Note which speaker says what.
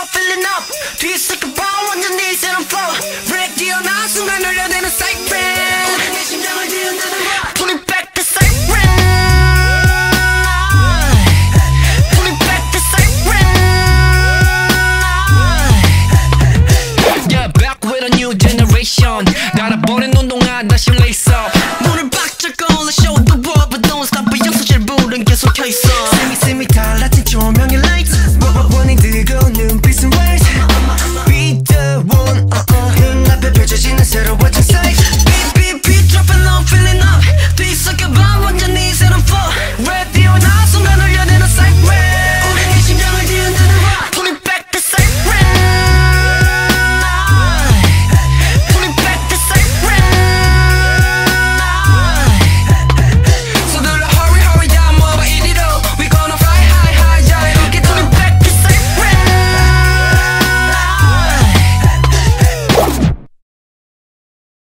Speaker 1: love filling up. 뒤섞여봐 완전히 새로운 flow red 뛰어나 순간 울려대는 siren 우리 내 심장을 뒤흔드는 rock Put it back to siren Put it back to siren
Speaker 2: Yeah, back with a new generation.